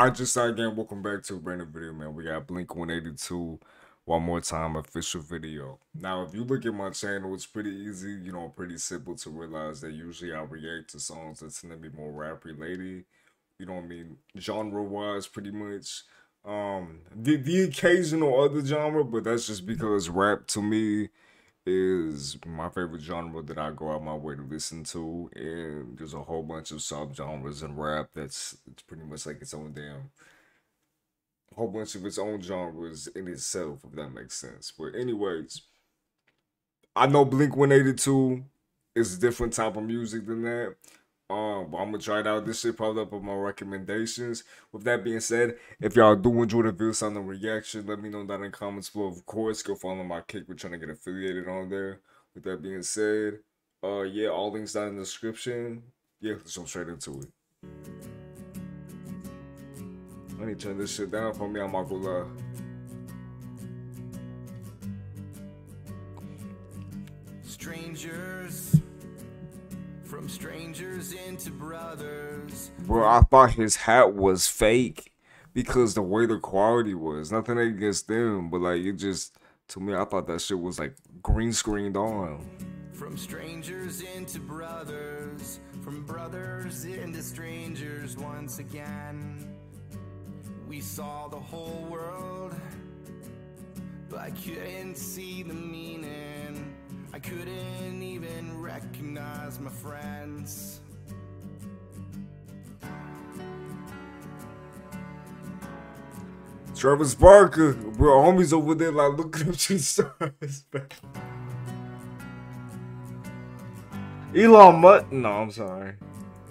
I just started again. Welcome back to a brand new video, man. We got Blink 182 one more time official video. Now, if you look at my channel, it's pretty easy, you know, pretty simple to realize that usually I react to songs that tend to be more rap related. You know what I mean? Genre wise, pretty much. Um, the the occasional other genre, but that's just because rap to me is my favorite genre that I go out my way to listen to, and there's a whole bunch of subgenres in rap that's it's pretty much like its own damn whole bunch of its own genres in itself, if that makes sense. But anyways, I know Blink 182 is a different type of music than that. Um, but I'm gonna try it out. This shit probably up on my recommendations. With that being said, if y'all do enjoy the video sound the reaction, let me know that in the comments below. Of course, go follow my kick. We're trying to get affiliated on there. With that being said, uh, yeah, all links down in the description. Yeah, let's jump straight into it. Let me turn this shit down for me. I'm Akula. Strangers from strangers into brothers. Bro, I thought his hat was fake because the way the quality was. Nothing against them, but like it just to me, I thought that shit was like green screened on. From strangers into brothers, from brothers into strangers once again. We saw the whole world, but I couldn't see the meaning. I couldn't even recognize my friends. Travis Barker, bro, homies over there like looking up to the stars. Elon Musk. No, I'm sorry.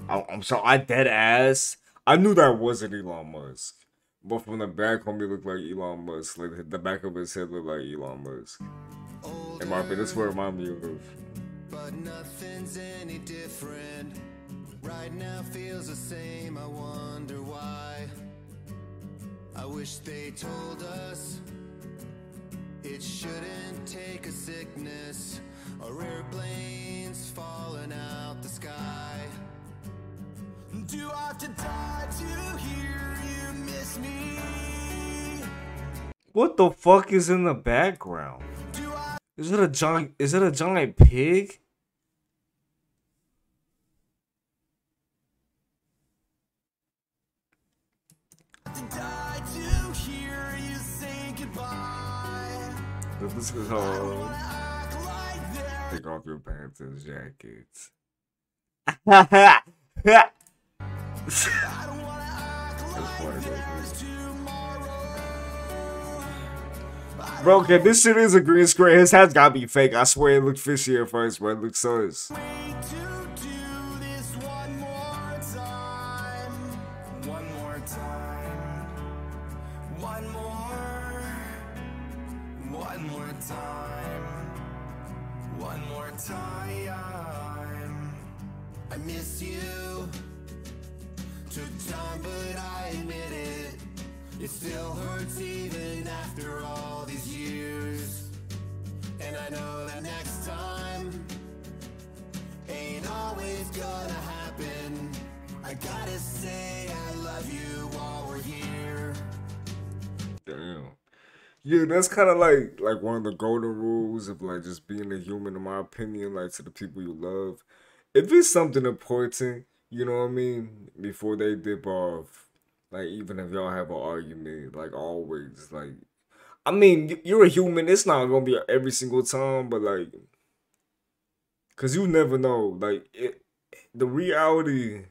I, I'm sorry. I dead ass. I knew that wasn't Elon Musk. But from the back, homie looked like Elon Musk. Like the back of his head looked like Elon Musk. In my opinion, that's what remind me of. But nothing's any different. Right now feels the same. I wonder why. I wish they told us it shouldn't take a sickness or airplanes falling out the sky. Do I have to die to hear you miss me? What the fuck is in the background? Is it a giant? Is it a giant pig? have to die to hear you say goodbye? This is I don't how wanna act like there take off your pants and jackets. I don't wanna act That's like funny, bro. okay, this shit is a green screen. His hat's gotta be fake. I swear it looked fishy at first, but it looks to do this one more time. Say I love you while we're here. Damn. Yeah, that's kind of like like one of the golden rules of like just being a human, in my opinion. Like to the people you love, if it's something important, you know what I mean. Before they dip off, like even if y'all have an argument, like always, like I mean, you're a human. It's not gonna be every single time, but like, cause you never know. Like it, the reality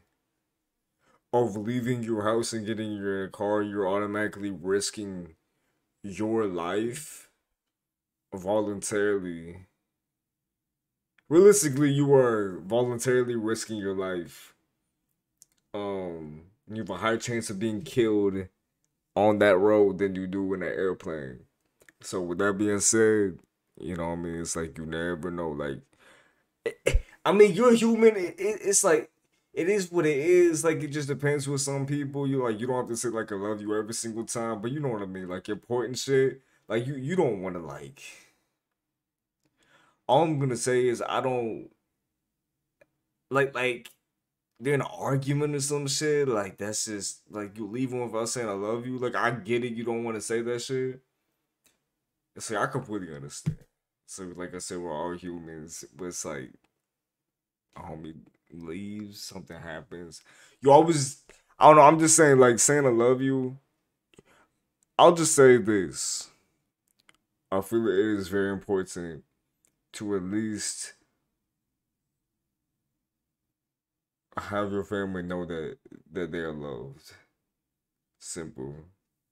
of leaving your house and getting your car, you're automatically risking your life voluntarily. Realistically, you are voluntarily risking your life. Um, you have a higher chance of being killed on that road than you do in an airplane. So with that being said, you know what I mean? It's like you never know. Like, I mean, you're human. It, it, it's like it is what it is. Like it just depends with some people. You like you don't have to say like I love you every single time, but you know what I mean. Like important shit. Like you you don't want to like. All I'm gonna say is I don't like like they're in an argument or some shit, like that's just like you leave them without saying I love you. Like I get it, you don't want to say that shit. It's like I completely understand. So like I said, we're all humans, but it's like homie leaves, something happens. You always I don't know, I'm just saying like saying I love you. I'll just say this. I feel it is very important to at least have your family know that that they are loved. Simple.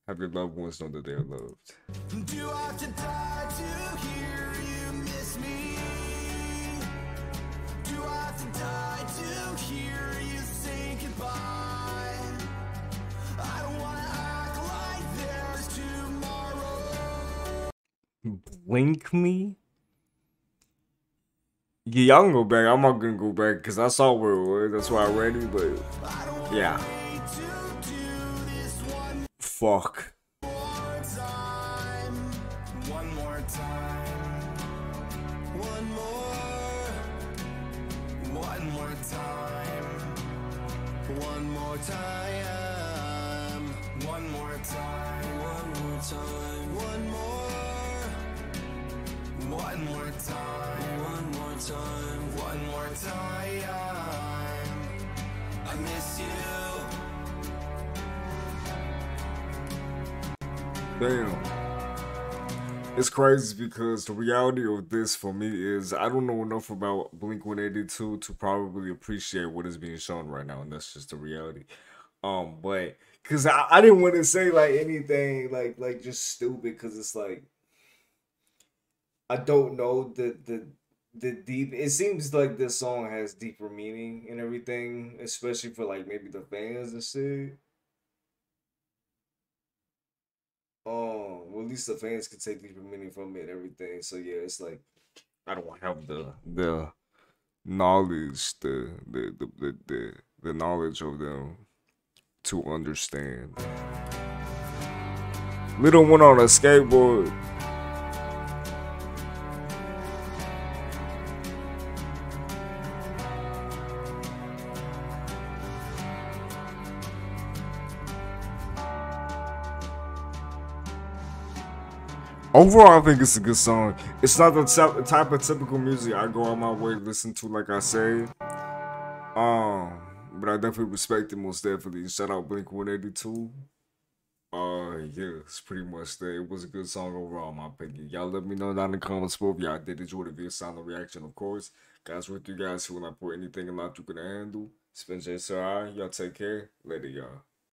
Have your loved ones know that they are loved. I have to die to hear you miss me? Do I have to die to hear you say goodbye? I don't wanna act like there's tomorrow. Blink me? Yeah, y'all can go back. I'm not gonna go back because I saw where it was. That's why I read it, but yeah. Fuck. More time. One more time. One more time. One more. One more time. One more time. One more time. I miss you. Damn. It's crazy because the reality of this for me is I don't know enough about Blink 182 to probably appreciate what is being shown right now, and that's just the reality. Um, but because I, I didn't want to say like anything like like just stupid because it's like I don't know the the the deep it seems like this song has deeper meaning and everything, especially for like maybe the fans and shit. um well at least the fans can take deeper meaning from it and everything. So yeah, it's like I don't have the the knowledge, the the the the, the, the knowledge of them to understand. Little one on a skateboard Overall, I think it's a good song. It's not the type of typical music I go on my way to listen to, like I say. Um, but I definitely respect it most definitely. Shout out Blink 182. Uh, yeah, it's pretty much that. It was a good song overall, my opinion. Y'all let me know down in the comments below if y'all did enjoy the video sound the reaction, of course. Guys, with you guys who will not put anything in lot you can handle. Spin J Y'all take care. Later, y'all.